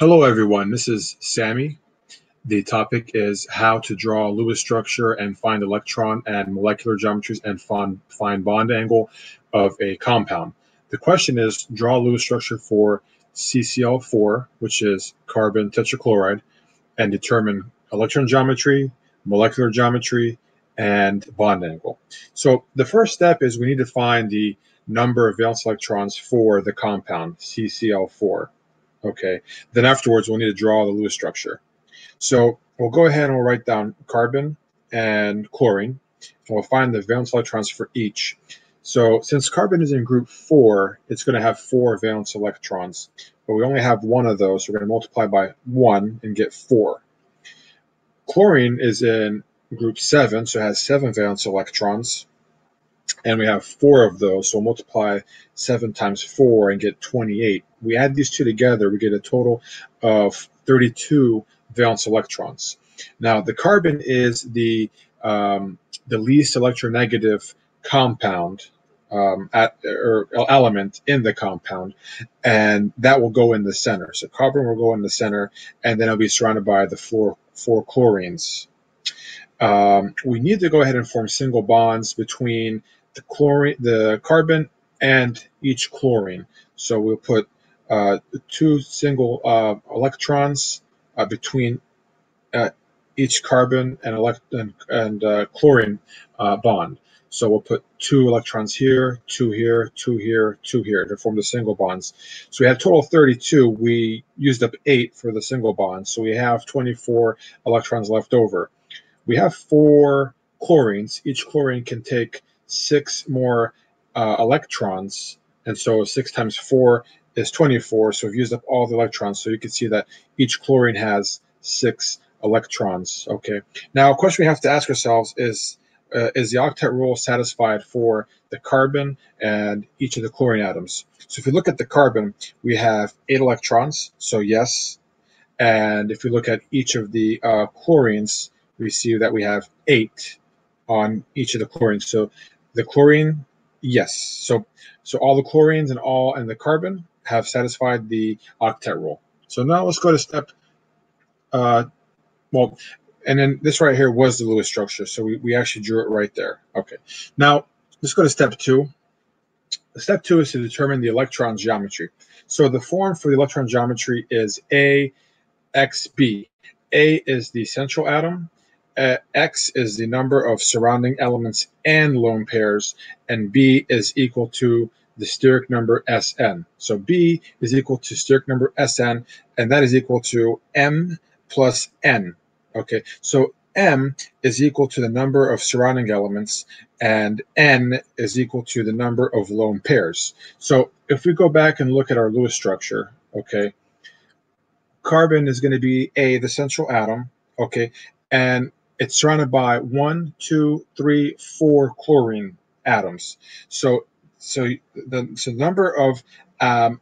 Hello everyone, this is Sammy. The topic is how to draw Lewis structure and find electron and molecular geometries and find, bond angle of a compound. The question is draw Lewis structure for CCl4, which is carbon tetrachloride, and determine electron geometry, molecular geometry, and bond angle. So the first step is we need to find the number of valence electrons for the compound CCl4. Okay, then afterwards we'll need to draw the Lewis structure. So we'll go ahead and we'll write down carbon and chlorine, and we'll find the valence electrons for each. So since carbon is in group four, it's going to have four valence electrons, but we only have one of those. So we're going to multiply by one and get four. Chlorine is in group seven, so it has seven valence electrons and we have four of those, so multiply 7 times 4 and get 28. We add these two together, we get a total of 32 valence electrons. Now, the carbon is the, um, the least electronegative compound um, at, or element in the compound, and that will go in the center. So carbon will go in the center, and then it'll be surrounded by the four, four chlorines. Um, we need to go ahead and form single bonds between the chlorine, the carbon, and each chlorine. So we'll put uh, two single uh, electrons uh, between uh, each carbon and, elect and, and uh, chlorine uh, bond. So we'll put two electrons here, two here, two here, two here to form the single bonds. So we have total of 32. We used up eight for the single bonds. So we have 24 electrons left over. We have four chlorines. Each chlorine can take six more uh, electrons. And so six times four is 24. So we've used up all the electrons. So you can see that each chlorine has six electrons. Okay. Now, a question we have to ask ourselves is, uh, is the octet rule satisfied for the carbon and each of the chlorine atoms? So if you look at the carbon, we have eight electrons. So yes. And if we look at each of the uh, chlorines, we see that we have eight on each of the chlorines. So the chlorine, yes. So so all the chlorines and all and the carbon have satisfied the octet rule. So now let's go to step. Uh, well, and then this right here was the Lewis structure, so we, we actually drew it right there. Okay. Now let's go to step two. Step two is to determine the electron geometry. So the form for the electron geometry is A, X, B. A is the central atom, uh, X is the number of surrounding elements and lone pairs, and B is equal to the steric number Sn. So B is equal to steric number Sn, and that is equal to M plus N. Okay, so M is equal to the number of surrounding elements, and N is equal to the number of lone pairs. So if we go back and look at our Lewis structure, okay, carbon is going to be A, the central atom, okay, and it's surrounded by one, two, three, four chlorine atoms. So, so the, so the number of um,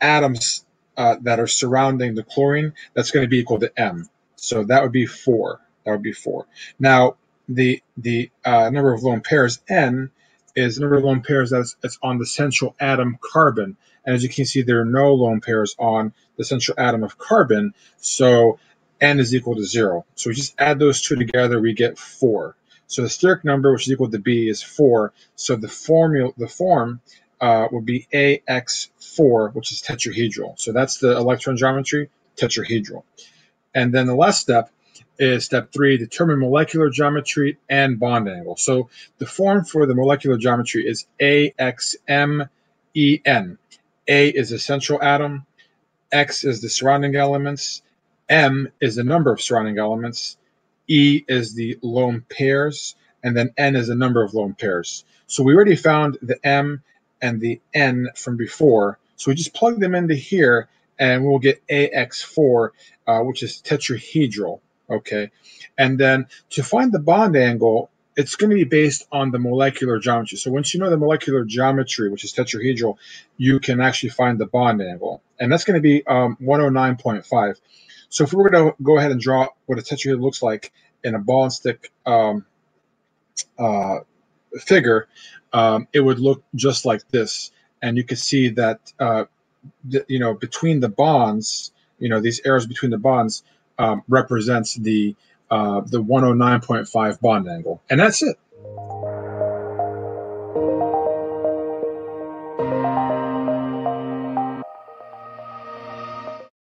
atoms uh, that are surrounding the chlorine, that's going to be equal to M. So that would be four. That would be four. Now, the the uh, number of lone pairs, N, is the number of lone pairs that's, that's on the central atom carbon. And as you can see, there are no lone pairs on the central atom of carbon. So n is equal to 0. So we just add those two together, we get 4. So the steric number, which is equal to b, is 4. So the formula, the form uh, would be AX4, which is tetrahedral. So that's the electron geometry, tetrahedral. And then the last step is step three, determine molecular geometry and bond angle. So the form for the molecular geometry is AXMEN. A is the central atom, X is the surrounding elements, M is the number of surrounding elements, E is the lone pairs, and then N is the number of lone pairs. So we already found the M and the N from before. So we just plug them into here and we'll get AX4, uh, which is tetrahedral. Okay. And then to find the bond angle, it's going to be based on the molecular geometry. So once you know the molecular geometry, which is tetrahedral, you can actually find the bond angle. And that's going to be um, 109.5. So if we were to go ahead and draw what a tetrahedron looks like in a ball and stick um, uh, figure, um, it would look just like this. And you can see that, uh, you know, between the bonds, you know, these arrows between the bonds um, represents the uh, the 109.5 bond angle, and that's it.